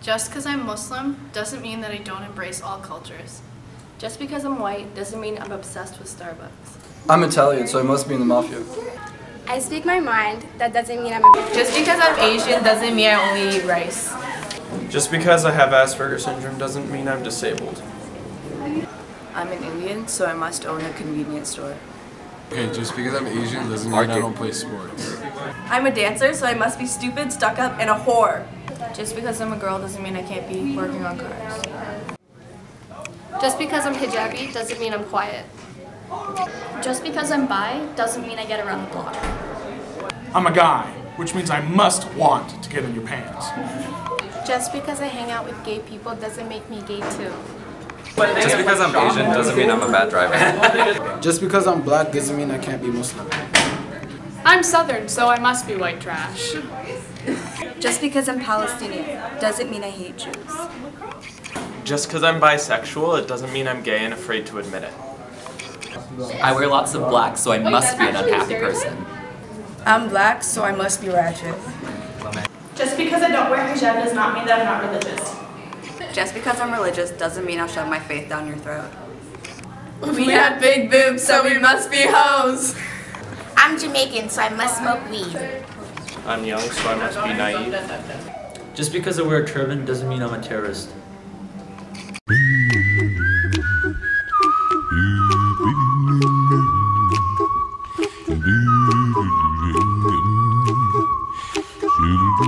Just because I'm Muslim doesn't mean that I don't embrace all cultures. Just because I'm white doesn't mean I'm obsessed with Starbucks. I'm Italian, so I must be in the mafia. I speak my mind, that doesn't mean I'm a Just because I'm Asian doesn't mean I only eat rice. Just because I have Asperger's syndrome doesn't mean I'm disabled. I'm an Indian, so I must own a convenience store. Okay, just because I'm Asian doesn't mean I don't play sports. I'm a dancer, so I must be stupid, stuck up, and a whore. Just because I'm a girl doesn't mean I can't be working on cars. Just because I'm hijabi doesn't mean I'm quiet. Just because I'm bi doesn't mean I get around the block. I'm a guy, which means I must want to get in your pants. Just because I hang out with gay people doesn't make me gay too. Just because I'm Asian doesn't mean I'm a bad driver. Just because I'm black doesn't mean I can't be Muslim. I'm Southern, so I must be white trash. Just because I'm Palestinian doesn't mean I hate Jews. Just because I'm bisexual, it doesn't mean I'm gay and afraid to admit it. I wear lots of black, so I must be an unhappy person. I'm black, so I must be ratchet. Just because I don't wear hijab does not mean that I'm not religious. Just because I'm religious doesn't mean I'll shove my faith down your throat. We have big boobs, so we must be hoes. I'm Jamaican, so I must smoke weed. I'm young, so I must be naive. Just because I wear a turban doesn't mean I'm a terrorist.